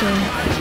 watching.